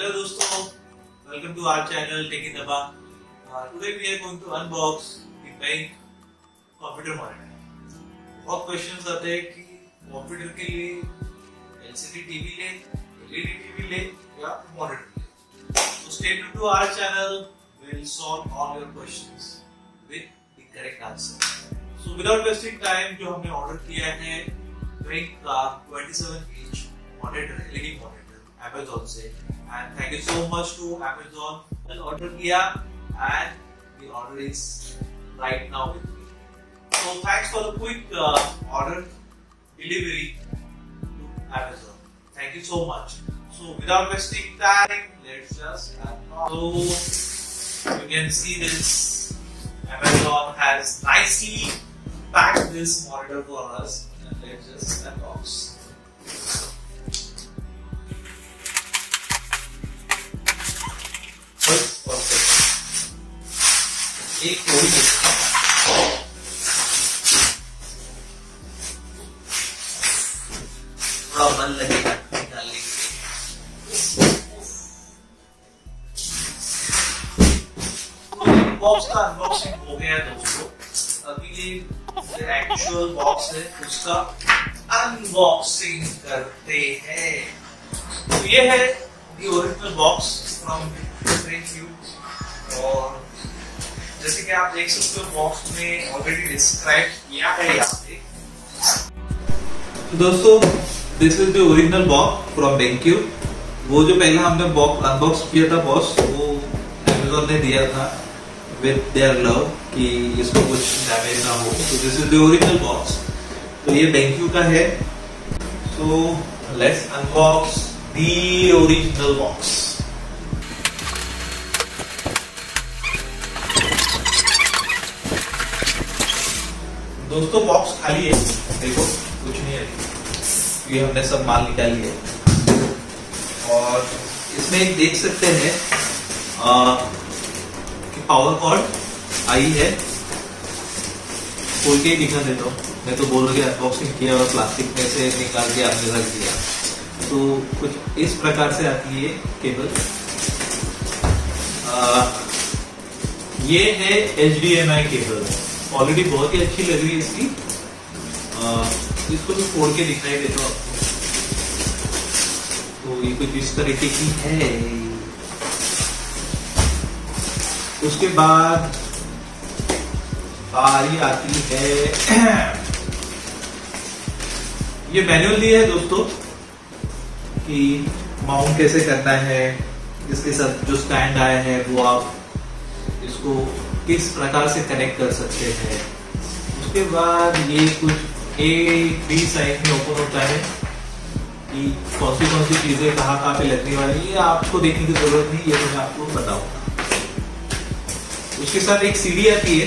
Hello दोस्तों, our channel Taking the Bar. Uh, today we are going to unbox the bank computer monitor. बहुत questions आते हैं कि computer के लिए एलसीडी टीवी ले, एलईडी टीवी ले या मॉनिटर ले. So stay tuned to our channel. We'll solve all your questions with the correct answer. So without wasting time, जो हमने ऑर्डर किया है बैंक का 27 inch monitor LED monitor Amazon से And thank you so much to Amazon and Order here And the order is right now with me. So thanks for the quick uh, order delivery to Amazon. Thank you so much. So without wasting time, let's just So you can see this Amazon has nicely packed this monitor for us and let's just unbox. एक देखा थोड़ा मन लगेगा के लिए box का unboxing हो गया दोस्तों अभी एक्चुअल बॉक्स है उसका अनबॉक्सिंग करते हैं। तो ये है ओरिजिनल बॉक्स फ्रॉम और जैसे कि आप देख सकते हो बॉक्स में ऑलरेडी डिस्क्राइब किया है यहाँ पे। तो दोस्तों this is original box from BenQ वो जो पहले हमने बॉक्स अनबॉक्स किया था बॉक्स वो अमेजोन ने दिया था विद देयर लव कि इसको कुछ डैमेज ना हो। तो दिस इज़ ओरिजिनल बॉक्स तो ये बेंक्यू का है। So let's unbox the original box दोस्तों बॉक्स खाली है। देखो, कुछ नहीं है। ये हमने सब माल निकाल लिया और इसमें देख सकते हैं कि पावर कॉर्ड आई है। खोल के ही दिखा देता हूँ। मैं तो बोल रही अनबॉक्सिंग किया और प्लास्टिक में से निकाल के आपने रख दिया। तो कुछ इस प्रकार से आती है केबल ये है H D M I cable quality बहुत ही अच्छी लग रही है इसकी। आ, इसको भी फोड़ के दिखाई देता हूँ आपको। तो ये कुछ इस तरीके की है। उसके बाद बारी आती है। ये मैनुअल दिया है दोस्तों कि माउंट कैसे करना है इसके साथ जो स्टैंड आया है वो आप इसको किस प्रकार से कनेक्ट कर सकते हैं? उसके बाद ये कुछ ए बी साइज़ में ओपन होता है कि कौन सी कौन सी चीज़ें कहाँ कहाँ पे लगने वाली है आपको देखने की ज़रूरत नहीं, ये मैं आपको बताऊँगा उसके साथ एक सीडी आती है,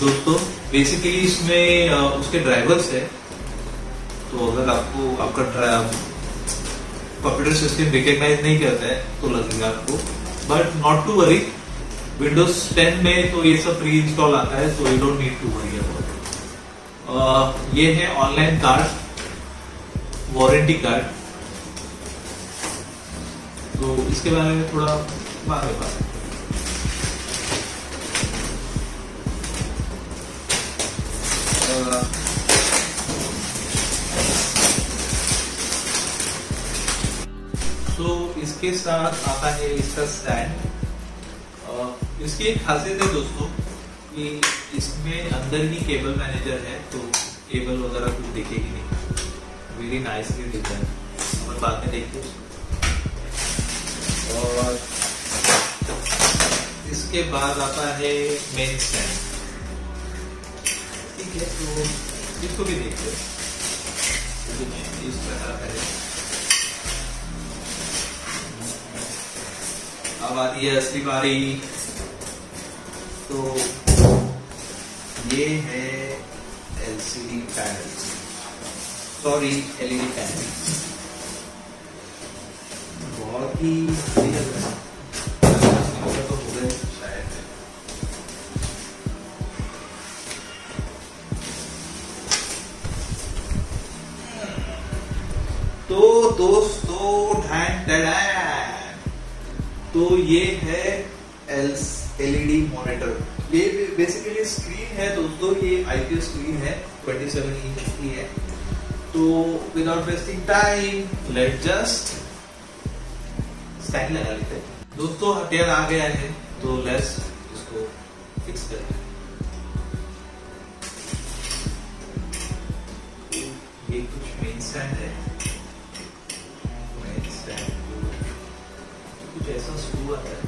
दोस्तों। बेसिकली इसमें उसके ड्राइवर्स है। तो अगर आपको, आपका कंप्यूटर सिस्टम रिकग्नाइज नहीं करता है तो लगेगा आपको। But not to worry Windows 10 में तो ये सब प्री इंस्टॉल आता है so you don't need to worry about ये है ऑनलाइन कार्ड वारंटी कार्ड तो इसके बारे में थोड़ा बाद में बात तो इसके साथ आता है इसका स्टैंड इसकी एक खासियत है दोस्तों कि इसमें अंदर ही केबल मैनेजर है तो केबल वगैरह कुछ दिखेगी नहीं। वेरी नाइसली डिज़ाइन हम बाद में देखते और इसके बाद आता है मेन स्टैंड ठीक है तो इसको भी देखते इस प्रकार है। अब आती है असली बारी। तो ये है LCD panel sorry LED panel बहुत ही तो हो. गए तो दोस्तों तो ये है एलईडी मॉनिटर। ये बेसिकली स्क्रीन है, दोस्तों, ये आईपीएस स्क्रीन है 27 इंच की है। तो without wasting time let just stand लगा लेते हैं। दोस्तों हथियार आ गया है तो लेट्स इसको फिक्स करते हैं। ये कुछ मेन स्टैंड है। मेन स्टैंड कुछ ऐसा स्क्रू आता है।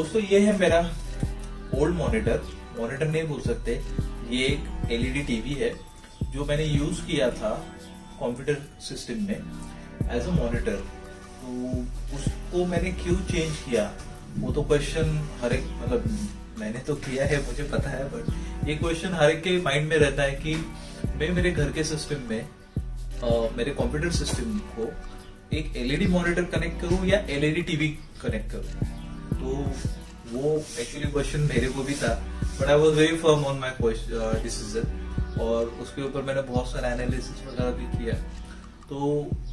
दोस्तों ये है मेरा ओल्ड मॉनिटर मॉनिटर नहीं बोल सकते। ये एक एलईडी टीवी है जो मैंने यूज़ किया था कंप्यूटर सिस्टम में एज अ मॉनिटर तो उसको मैंने क्यों चेंज किया? वो तो क्वेश्चन हर एक मतलब मैंने तो किया है मुझे पता है बट ये क्वेश्चन हर एक के माइंड में रहता है कि मैं मेरे घर के सिस्टम में अ, मेरे कंप्यूटर सिस्टम को एक एलईडी मॉनिटर कनेक्ट करूँ या एलईडी टीवी कनेक्ट करूँ? तो वो एक्चुअली क्वेश्चन मेरे को भी था but I was very firm on my decision और उसके ऊपर मैंने बहुत सारा एनालिसिस वगैरह भी किया। तो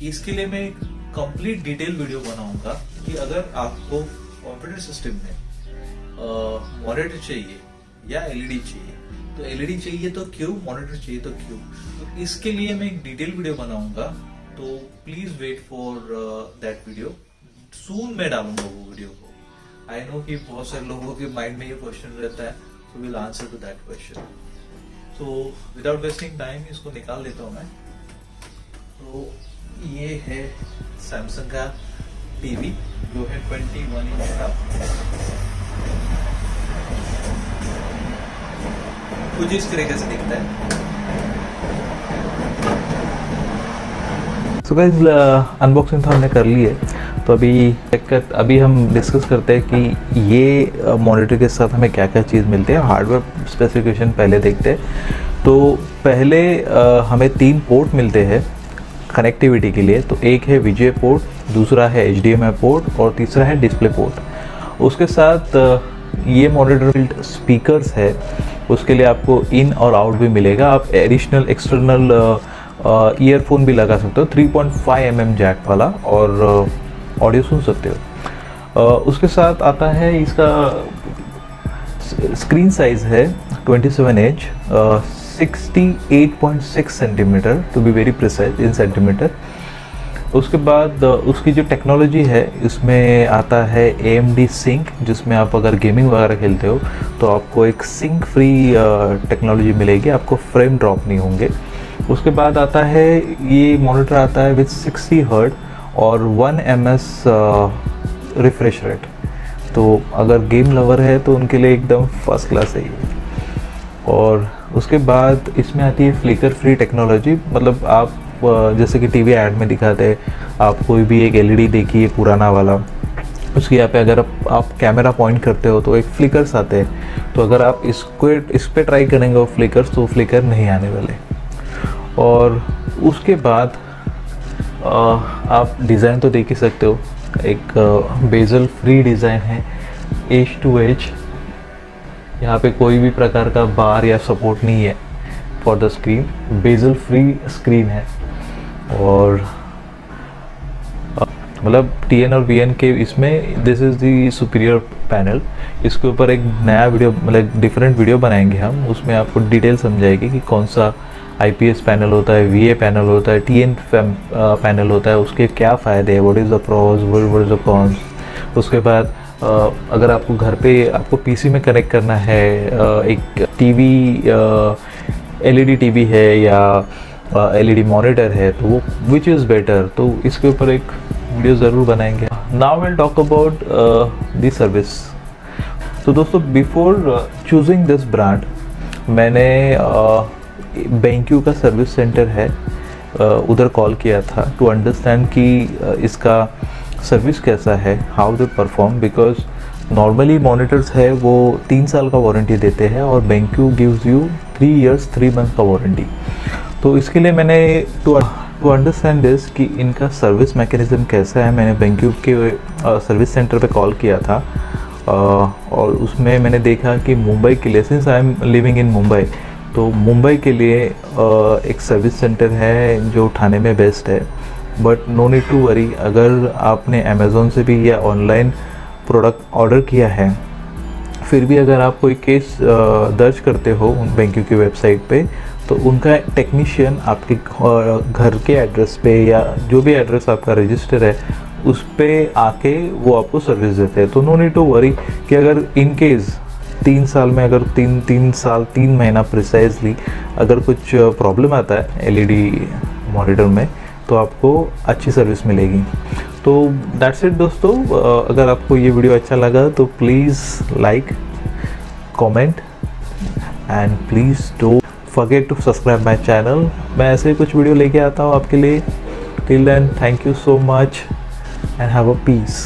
इसके लिए मैं एक कंप्लीट डिटेल वीडियो बनाऊँगा कि अगर आपको कंप्यूटर सिस्टम में मॉनिटर चाहिए या एलईडी चाहिए तो एलईडी चाहिए तो क्यों मॉनिटर चाहिए तो क्यों? तो इसके लिए मैं एक डिटेल वीडियो बनाऊँगा। तो please wait for that video soon मैं डालूँगा वो वीडियो को। आई नो कि बहुत सारे लोगों के माइंड में ये क्वेश्चन रहता है so will answer to that question so without wasting time इसको निकाल लेता हूँ मैं। तो ये है सैमसंग का टीवी जो है 21 वन इंच का। कुछ इस तरीके से दिखता है। सो गाइस अनबॉक्सिंग तो हमने कर ली है। तो अभी अभी हम डिस्कस करते हैं कि ये मॉनिटर के साथ हमें क्या क्या चीज़ मिलती है हार्डवेयर स्पेसिफिकेशन पहले देखते हैं। तो पहले हमें तीन पोर्ट मिलते हैं कनेक्टिविटी के लिए। तो एक है विजय पोर्ट दूसरा है एच पोर्ट और तीसरा है डिस्प्ले पोर्ट उसके साथ ये मॉनिटर स्पीकर्स है। उसके लिए आपको इन और आउट भी मिलेगा। आप एडिशनल एक्सटर्नल ईयरफोन भी लगा सकते हो। 3.5 पॉइंट mm जैक वाला और ऑडियो सुन सकते हो। उसके साथ आता है इसका स्क्रीन साइज़ है 27 seven inch sixty eight point six centimetre to be very precise in centimetre उसके बाद उसकी जो टेक्नोलॉजी है, इसमें आता है ए एम डी सिंक जिसमें आप अगर गेमिंग वगैरह खेलते हो तो आपको एक सिंक फ्री टेक्नोलॉजी मिलेगी, आपको फ्रेम ड्रॉप नहीं होंगे। उसके बाद आता है, ये मॉनिटर आता है विथ 60 हर्ट और 1 एम एस रिफ्रेश रेट तो अगर गेम लवर है तो उनके लिए एकदम फ़र्स्ट क्लास है ये। और उसके बाद इसमें आती है फ्लिकर फ्री टेक्नोलॉजी मतलब आप जैसे कि टीवी ऐड में दिखाते हैं आप कोई भी एक एलईडी देखिए पुराना वाला। उसके यहाँ पे अगर आप, आप कैमरा पॉइंट करते हो तो एक फ्लिकर्स आते हैं। तो अगर आप इसको इस पर ट्राई करेंगे वो फ्लिकर्स तो फ्लिकर नहीं आने वाले। और उसके बाद आप डिज़ाइन तो देख ही सकते हो। एक बेजल फ्री डिज़ाइन है एच टू एच यहाँ पे कोई भी प्रकार का बार या सपोर्ट नहीं है for the screen bezel free screen है। और मतलब टी एन और वी एन के इसमें this is the superior panel इसके ऊपर एक नया वीडियो मतलब डिफरेंट वीडियो बनाएँगे हम। उसमें आपको डिटेल समझाएगी कि कौन सा आईपीएस पैनल होता है VA पैनल होता है एन पैनल होता है, उसके क्या फ़ायदे हैं? What is the pros what is the cons उसके बाद अगर आपको घर पे, आपको पीसी में कनेक्ट करना है एक टीवी एलईडी टीवी है या एलईडी मॉनिटर है तो वो विच इज़ बेटर तो इसके ऊपर एक वीडियो ज़रूर बनाएँगे। Now will talk about the service तो दोस्तों बिफोर चूजिंग दिस ब्रांड मैंने बैंक्यू का सर्विस सेंटर है उधर कॉल किया था टू अंडरस्टैंड कि इसका सर्विस कैसा है how they perform because normally monitors है, वो तीन साल का वारंटी देते हैं और BenQ gives you three years three month का वारंटी तो इसके लिए मैंने टू टू अंडरस्टैंड दिस कि इनका सर्विस मैकेनिज़्म कैसा है, मैंने बैंक्यूब के सर्विस सेंटर पे कॉल किया था और उसमें मैंने देखा कि मुंबई के लिए since I am living in Mumbai तो मुंबई के लिए एक सर्विस सेंटर है जो उठाने में बेस्ट है। But no need to worry अगर आपने अमेज़ोन से भी या ऑनलाइन प्रोडक्ट ऑर्डर किया है, फिर भी अगर आप कोई केस दर्ज करते हो उन बैंकों की वेबसाइट पे तो उनका टेक्नीशियन आपके घर के एड्रेस पे या जो भी एड्रेस आपका रजिस्टर है, उस पर आके वो आपको सर्विस देते हैं। तो नो नीड टू वरी कि अगर इन केस तीन साल में अगर तीन तीन साल, तीन महीना प्रिसाइजली अगर कुछ प्रॉब्लम आता है एलईडी मॉनिटर में तो आपको अच्छी सर्विस मिलेगी। तो दैट्स इट दोस्तों। अगर आपको ये वीडियो अच्छा लगा तो please like comment and please do forget to subscribe my channel मैं ऐसे ही कुछ वीडियो लेके आता हूँ आपके लिए। Till then thank you so much and have a peace